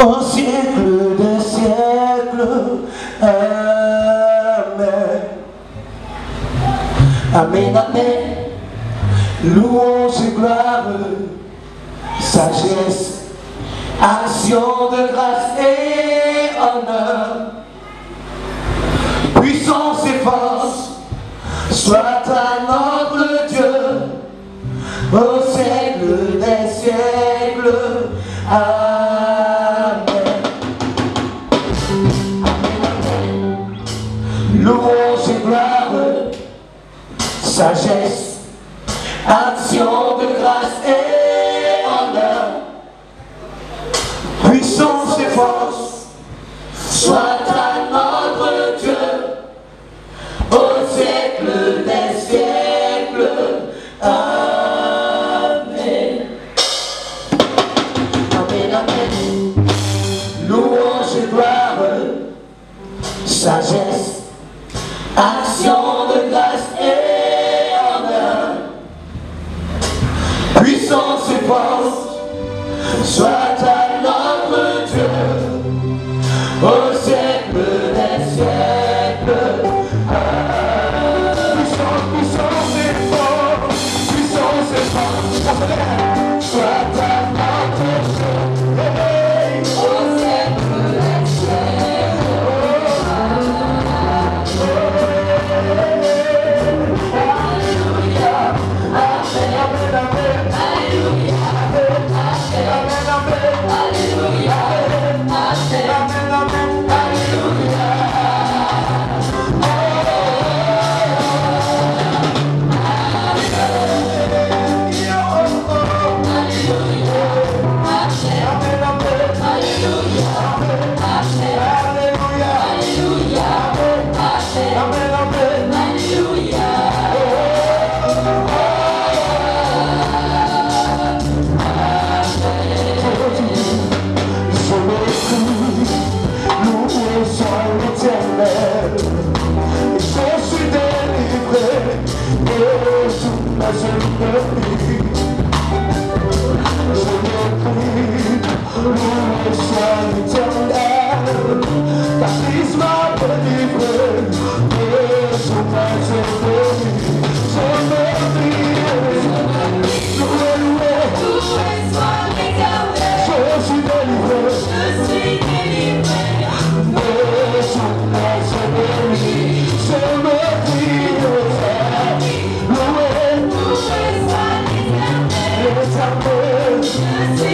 au siècle des siècles. Amen. Amen, Amen. Louange et gloire, sagesse, action de grâce et honneur, puissance et force, soit à notre Dieu, au siècle des siècles. Amen. Louange et gloire, sagesse, action de grâce et honneur, puissance et force, soit à notre Dieu, au siècle des siècles. Amen. Amen, Amen. Louange et gloire, sagesse, action de grâce et honneur, puissance et force, soit à notre Dieu, au siècle des siècles. Puissance, puissance et force, puissance et force, Gracias. amor.